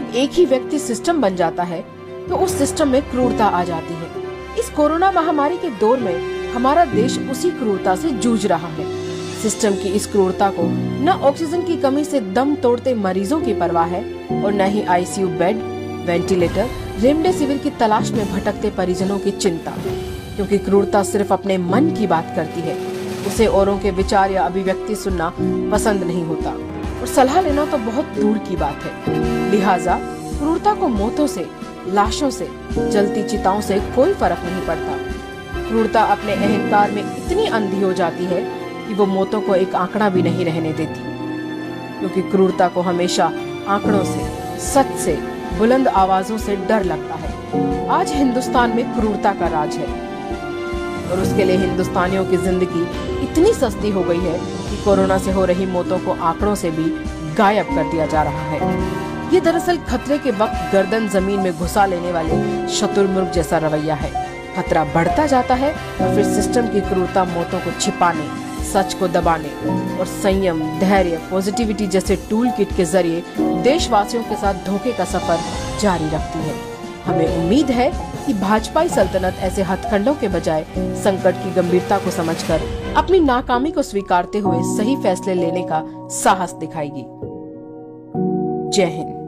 एक ही व्यक्ति सिस्टम बन जाता है तो उस सिस्टम में क्रूरता आ जाती है। इस कोरोना महामारी के दौर में हमारा देश उसी क्रूरता से जूझ रहा है। सिस्टम की इस क्रूरता को न ऑक्सीजन की कमी से दम तोड़ते मरीजों की परवाह है और न ही आईसीयू बेड, वेंटिलेटर रेमडेसिविर की तलाश में भटकते परिजनों की चिंता। क्योंकि क्रूरता सिर्फ़ अपने मन की बात करती है, उसे औरों के विचार या अभिव्यक्ति सुनना पसंद नहीं होता। और सलाह लेना तो बहुत दूर की बात है। लिहाजा, क्रूरता को मौतों से, लाशों से, जलती चिताओं से कोई फ़र्क नहीं पड़ता। क्रूरता अपने अहंकार में इतनी अंधी हो जाती है कि वो मौतों को एक आंकड़ा भी नहीं रहने देती। क्योंकि क्रूरता को हमेशा आंकड़ों से, सच से, बुलंद आवाजों से डर लगता है। आज हिंदुस्तान में क्रूरता का राज है। और उसके लिए हिंदुस्तानियों की ज़िंदगी इतनी सस्ती हो गई है कि कोरोना से हो रही मौतों को आंकड़ों से भी गायब कर दिया जा रहा है। ये दरअसल खतरे के वक्त गर्दन ज़मीन में घुसा लेने वाले शतुरमुर्ग जैसा रवैया है। खतरा बढ़ता जाता है और फिर सिस्टम की क्रूरता मौतों को छिपाने, सच को दबाने और संयम, धैर्य, पॉजिटिविटी जैसे टूल किट के ज़रिए देशवासियों के साथ धोखे का सफ़र जारी रखती है। हमें उम्मीद है कि भाजपाई सल्तनत ऐसे हथकंडों के बजाय संकट की गंभीरता को समझकर अपनी नाकामी को स्वीकारते हुए सही फैसले लेने का साहस दिखाएगी। जय हिंद।